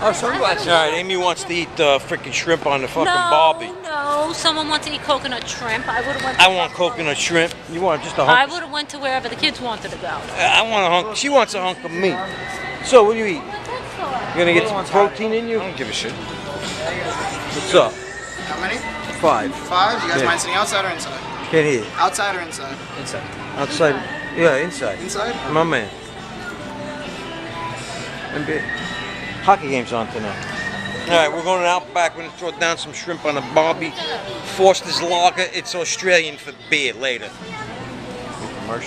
Oh, sunglasses. All right, Amy wants to eat uh, freaking shrimp on the fucking no, barbie. no. Someone wants to eat coconut shrimp. I would have went. To I want coconut shrimp. You want just a hunk? I would have went to wherever the kids wanted to go. I want a hunk. She wants a hunk of meat. So what do you eat? You gonna get some protein in you? I don't give a shit. What's up? How many? Five. Five? You guys Yeah. mind sitting outside or inside? Can't hear. Outside or inside? Inside. Outside. Yeah, inside. Inside? My man. NBA. Hockey game's on tonight. All right, we're going Outback. We're gonna throw down some shrimp on the barbie. Foster's Lager. It's Australian for beer later. Commercial.